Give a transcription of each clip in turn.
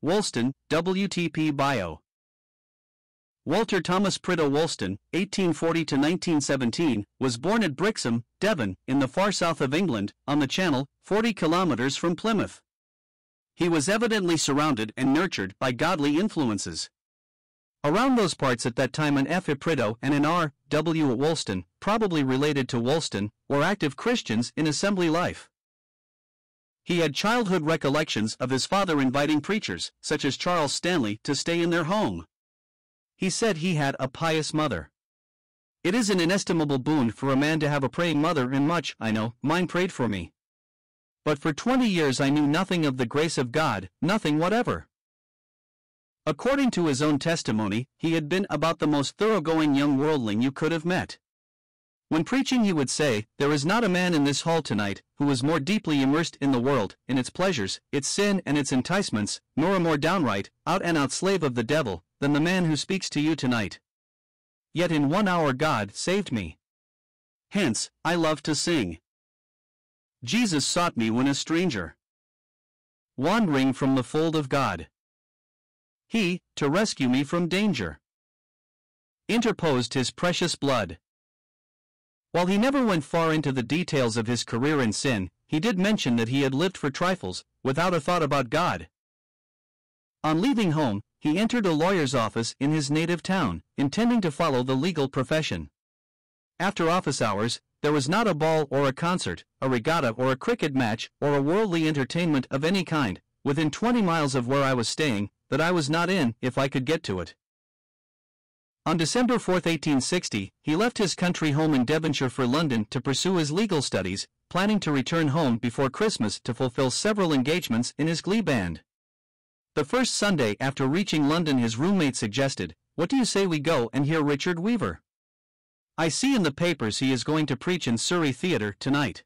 Wolston, WTP Bio. Walter Thomas Prideaux Wolston, 1840 to 1917, was born at Brixham, Devon, in the far south of England, on the Channel, 40 kilometers from Plymouth. He was evidently surrounded and nurtured by godly influences. Around those parts at that time an F. Prideaux and an R. W. Wolston, probably related to Wolston, were active Christians in assembly life. He had childhood recollections of his father inviting preachers, such as Charles Stanley, to stay in their home. He said he had a pious mother. It is an inestimable boon for a man to have a praying mother, and much, I know, mine prayed for me. But for twenty years I knew nothing of the grace of God, nothing whatever. According to his own testimony, he had been about the most thoroughgoing young worldling you could have met. When preaching, he would say, There is not a man in this hall tonight who is more deeply immersed in the world, in its pleasures, its sin, and its enticements, nor a more downright, out and out slave of the devil, than the man who speaks to you tonight. Yet in one hour God saved me. Hence, I love to sing. Jesus sought me when a stranger, wandering from the fold of God. He, to rescue me from danger, interposed his precious blood. While he never went far into the details of his career in sin, he did mention that he had lived for trifles, without a thought about God. On leaving home, he entered a lawyer's office in his native town, intending to follow the legal profession. After office hours, there was not a ball or a concert, a regatta or a cricket match, or a worldly entertainment of any kind, within 20 miles of where I was staying, that I was not in if I could get to it. On December 4, 1860, he left his country home in Devonshire for London to pursue his legal studies, planning to return home before Christmas to fulfill several engagements in his glee band. The first Sunday after reaching London, his roommate suggested, What do you say we go and hear Richard Weaver? I see in the papers he is going to preach in Surrey Theatre tonight.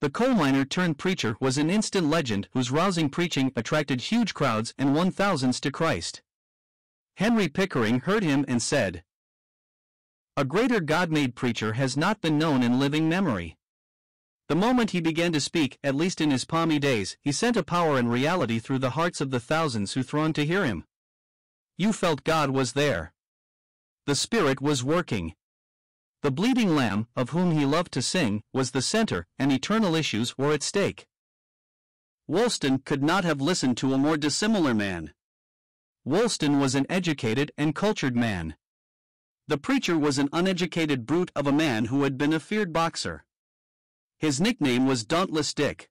The coal miner turned preacher was an instant legend whose rousing preaching attracted huge crowds and won thousands to Christ. Henry Pickering heard him and said, A greater God made preacher has not been known in living memory. The moment he began to speak, at least in his palmy days, he sent a power and reality through the hearts of the thousands who thronged to hear him. You felt God was there. The Spirit was working. The bleeding lamb, of whom he loved to sing, was the center, and eternal issues were at stake. Wolston could not have listened to a more dissimilar man. Wolston was an educated and cultured man. The preacher was an uneducated brute of a man who had been a feared boxer. His nickname was Dauntless Dick.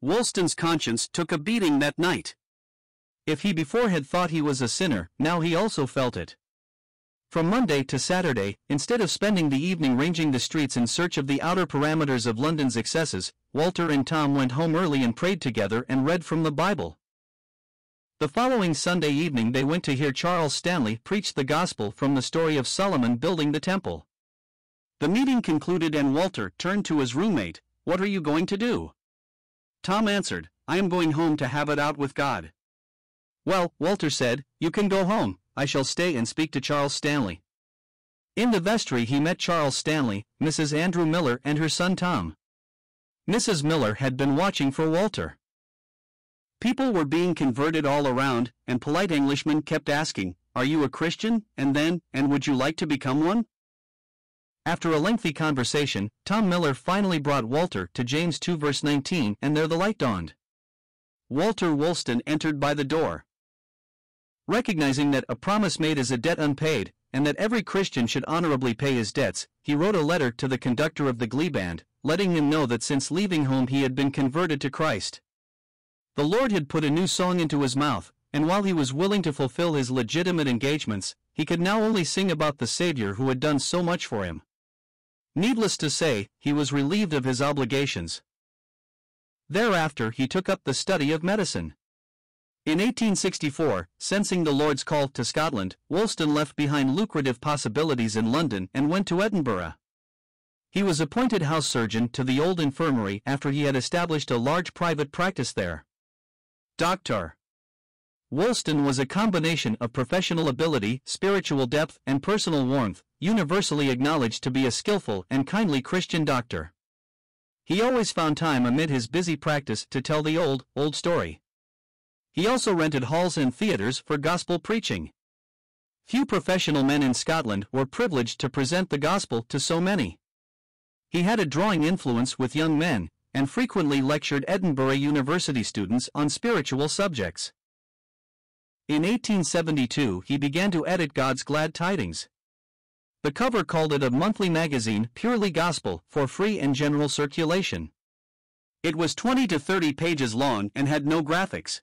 Wolston's conscience took a beating that night. If he before had thought he was a sinner, now he also felt it. From Monday to Saturday, instead of spending the evening ranging the streets in search of the outer parameters of London's excesses, Walter and Tom went home early and prayed together and read from the Bible. The following Sunday evening they went to hear Charles Stanley preach the gospel from the story of Solomon building the temple. The meeting concluded and Walter turned to his roommate, What are you going to do? Tom answered, I am going home to have it out with God. Well, Walter said, You can go home, I shall stay and speak to Charles Stanley. In the vestry he met Charles Stanley, Mrs. Andrew Miller, and her son Tom. Mrs. Miller had been watching for Walter. People were being converted all around, and polite Englishmen kept asking, Are you a Christian? And then, And would you like to become one? After a lengthy conversation, Tom Miller finally brought Walter to James 2 verse 19 and there the light dawned. Walter Wolston entered by the door. Recognizing that a promise made is a debt unpaid, and that every Christian should honorably pay his debts, he wrote a letter to the conductor of the glee band, letting him know that since leaving home he had been converted to Christ. The Lord had put a new song into his mouth, and while he was willing to fulfill his legitimate engagements, he could now only sing about the Savior who had done so much for him. Needless to say, he was relieved of his obligations. Thereafter he took up the study of medicine. In 1864, sensing the Lord's call to Scotland, Wolston left behind lucrative possibilities in London and went to Edinburgh. He was appointed house surgeon to the old infirmary after he had established a large private practice there. Dr. Wolston was a combination of professional ability, spiritual depth, and personal warmth, universally acknowledged to be a skillful and kindly Christian doctor. He always found time amid his busy practice to tell the old, old story. He also rented halls and theaters for gospel preaching. Few professional men in Scotland were privileged to present the gospel to so many. He had a drawing influence with young men, and frequently lectured Edinburgh University students on spiritual subjects. In 1872 he began to edit God's Glad Tidings. The cover called it a monthly magazine purely gospel for free and general circulation. It was 20 to 30 pages long and had no graphics.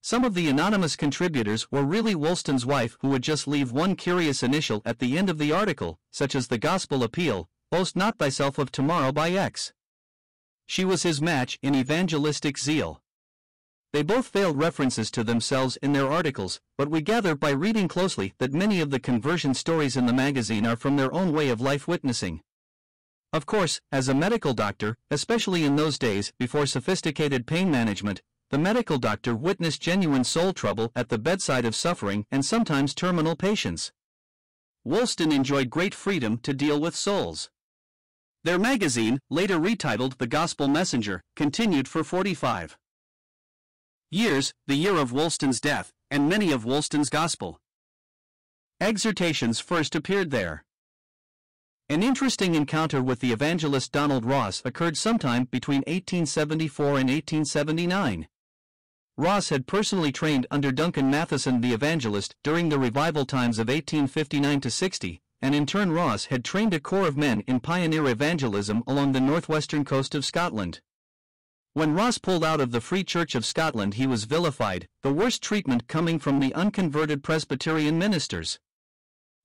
Some of the anonymous contributors were really Wolston's wife who would just leave one curious initial at the end of the article, such as the Gospel Appeal, Boast not thyself of tomorrow by X. She was his match in evangelistic zeal. They both failed references to themselves in their articles, but we gather by reading closely that many of the conversion stories in the magazine are from their own way of life witnessing. Of course, as a medical doctor, especially in those days before sophisticated pain management, the medical doctor witnessed genuine soul trouble at the bedside of suffering and sometimes terminal patients. Wolston enjoyed great freedom to deal with souls. Their magazine, later retitled The Gospel Messenger, continued for 45 years, the year of Wolston's death, and many of Wolston's gospel exhortations first appeared there. An interesting encounter with the evangelist Donald Ross occurred sometime between 1874 and 1879. Ross had personally trained under Duncan Matheson the evangelist during the revival times of 1859 to 60, and in turn Ross had trained a corps of men in pioneer evangelism along the northwestern coast of Scotland. When Ross pulled out of the Free Church of Scotland he was vilified, the worst treatment coming from the unconverted Presbyterian ministers.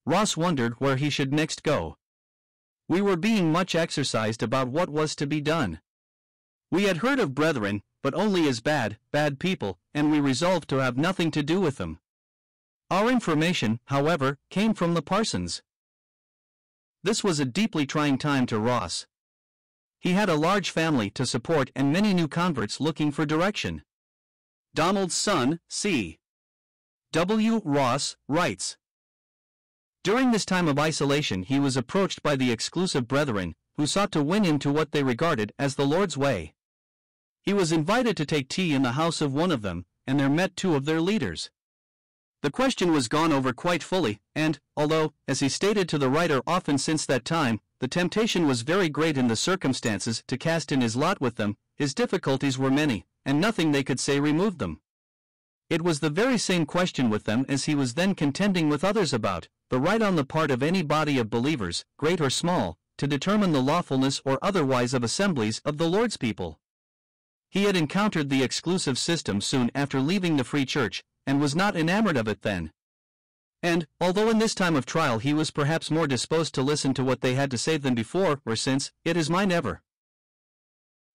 Ross wondered where he should next go. We were being much exercised about what was to be done. We had heard of brethren, but only as bad, bad people, and we resolved to have nothing to do with them. Our information, however, came from the parsons. This was a deeply trying time to Ross. He had a large family to support and many new converts looking for direction. Donald's son, C. W. Ross, writes During this time of isolation, he was approached by the exclusive brethren, who sought to win him to what they regarded as the Lord's way. He was invited to take tea in the house of one of them, and there met two of their leaders. The question was gone over quite fully, and, although, as he stated to the writer often since that time, the temptation was very great in the circumstances to cast in his lot with them, his difficulties were many, and nothing they could say removed them. It was the very same question with them as he was then contending with others about, the right on the part of any body of believers, great or small, to determine the lawfulness or otherwise of assemblies of the Lord's people. He had encountered the exclusive system soon after leaving the Free Church, and was not enamored of it then. And, although in this time of trial he was perhaps more disposed to listen to what they had to say than before or since, it is mine ever.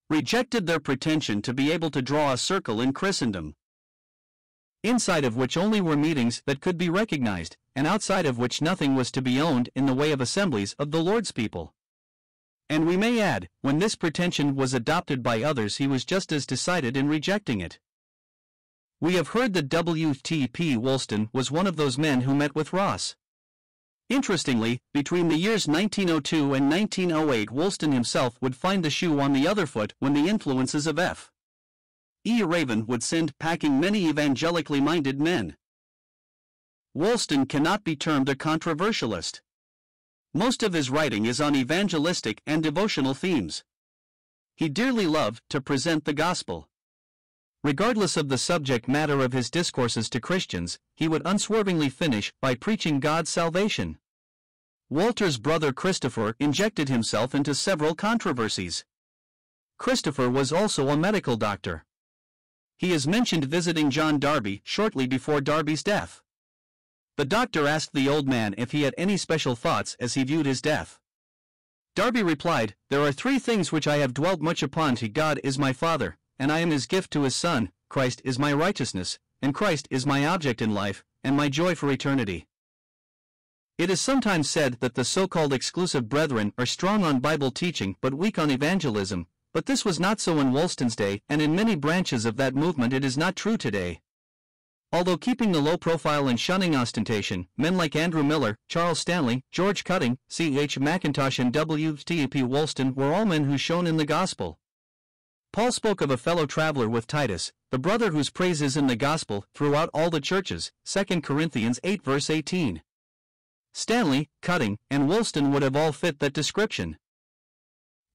Rejected their pretension to be able to draw a circle in Christendom, inside of which only were meetings that could be recognized, and outside of which nothing was to be owned in the way of assemblies of the Lord's people. And we may add, when this pretension was adopted by others, he was just as decided in rejecting it. We have heard that W.T.P. Wolston was one of those men who met with Ross. Interestingly, between the years 1902 and 1908, Wolston himself would find the shoe on the other foot when the influences of F. E. Raven would send packing many evangelically minded men. Wolston cannot be termed a controversialist. Most of his writing is on evangelistic and devotional themes. He dearly loved to present the gospel. Regardless of the subject matter of his discourses to Christians, he would unswervingly finish by preaching God's salvation. Walter's brother Christopher injected himself into several controversies. Christopher was also a medical doctor. He is mentioned visiting John Darby shortly before Darby's death. The doctor asked the old man if he had any special thoughts as he viewed his death. Darby replied, There are three things which I have dwelt much upon to God is my Father, and I am his gift to his Son, Christ is my righteousness, and Christ is my object in life, and my joy for eternity. It is sometimes said that the so-called exclusive brethren are strong on Bible teaching but weak on evangelism, but this was not so in Wolston's day, and in many branches of that movement it is not true today. Although keeping the low profile and shunning ostentation, men like Andrew Miller, Charles Stanley, George Cutting, C. H. Mackintosh, and W. T. P. Wolston were all men who shone in the gospel. Paul spoke of a fellow traveler with Titus, the brother whose praise is in the gospel throughout all the churches, 2 Corinthians 8 verse 18. Stanley, Cutting, and Wolston would have all fit that description.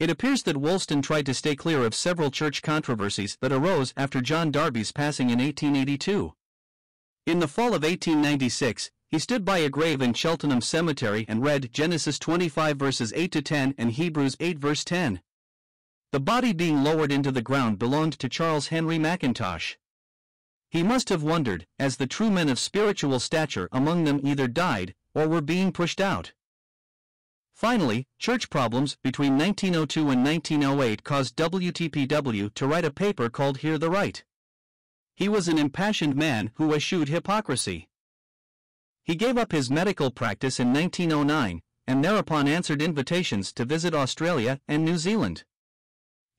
It appears that Wolston tried to stay clear of several church controversies that arose after John Darby's passing in 1882. In the fall of 1896, he stood by a grave in Cheltenham Cemetery and read Genesis 25 verses 8 to 10 and Hebrews 8 verse 10. The body being lowered into the ground belonged to Charles Henry Mackintosh. He must have wondered, as the true men of spiritual stature among them either died or were being pushed out. Finally, church problems between 1902 and 1908 caused WTPW to write a paper called Hear the Right. He was an impassioned man who eschewed hypocrisy. He gave up his medical practice in 1909 and thereupon answered invitations to visit Australia and New Zealand.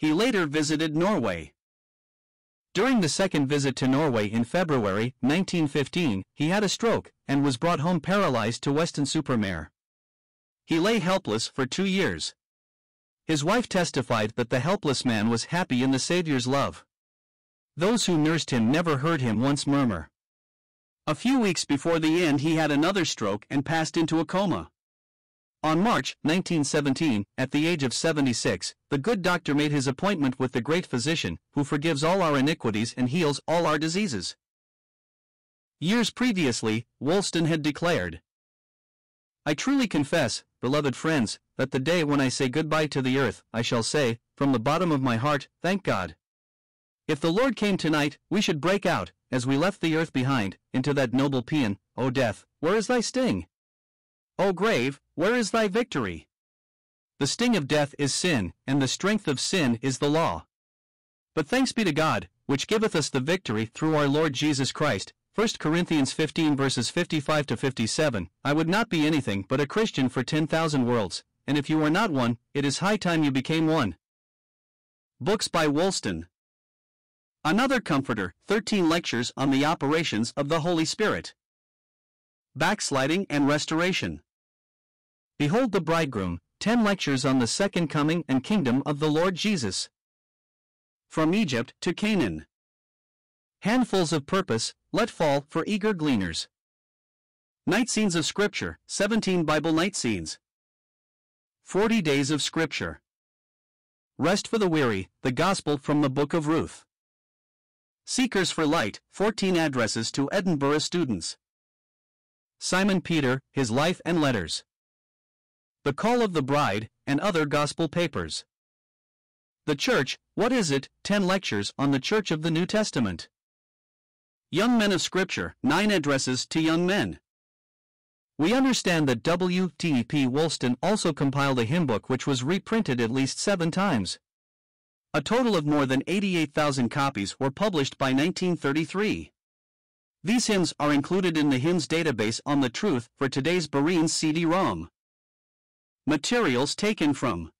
He later visited Norway. During the second visit to Norway in February 1915, he had a stroke and was brought home paralyzed to Weston-super-Mare. He lay helpless for two years. His wife testified that the helpless man was happy in the Saviour's love. Those who nursed him never heard him once murmur. A few weeks before the end, he had another stroke and passed into a coma. On March 1917, at the age of 76, the good doctor made his appointment with the great physician, who forgives all our iniquities and heals all our diseases. Years previously, Wolston had declared, I truly confess, beloved friends, that the day when I say goodbye to the earth, I shall say, from the bottom of my heart, thank God. If the Lord came tonight, we should break out, as we left the earth behind, into that noble paean, O death, where is thy sting? O grave, where is thy victory? The sting of death is sin, and the strength of sin is the law. But thanks be to God, which giveth us the victory through our Lord Jesus Christ, 1 Corinthians 15 verses 55 to 57, I would not be anything but a Christian for 10,000 worlds, and if you are not one, it is high time you became one. Books by Wolston. Another Comforter, 13 lectures on the operations of the Holy Spirit. Backsliding and Restoration. Behold the Bridegroom, 10 lectures on the second coming and kingdom of the Lord Jesus. From Egypt to Canaan. Handfuls of purpose, let fall for eager gleaners. Night Scenes of Scripture, 17 Bible Night Scenes. 40 Days of Scripture. Rest for the Weary, the Gospel from the Book of Ruth. Seekers for Light, 14 Addresses to Edinburgh Students. Simon Peter, His Life and Letters. The Call of the Bride, and other Gospel papers. The Church, What is it? 10 Lectures on the Church of the New Testament. Young Men of Scripture, 9 Addresses to Young Men. We understand that W. T. P. Wolston also compiled a hymn book which was reprinted at least seven times. A total of more than 88,000 copies were published by 1933. These hymns are included in the hymns database on the Truth for today's Berean CD-ROM. Materials taken from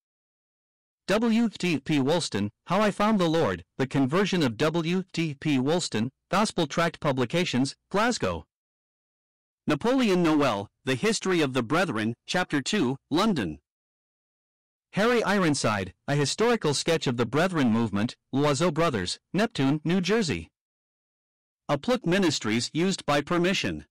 W. T. P. Wolston, How I Found the Lord, The Conversion of W. T. P. Wolston, Gospel Tract Publications, Glasgow. Napoleon Noel, The History of the Brethren, Chapter 2, London. Harry Ironside, A Historical Sketch of the Brethren Movement, Loizeaux Brothers, Neptune, New Jersey. Applic Ministries used by permission.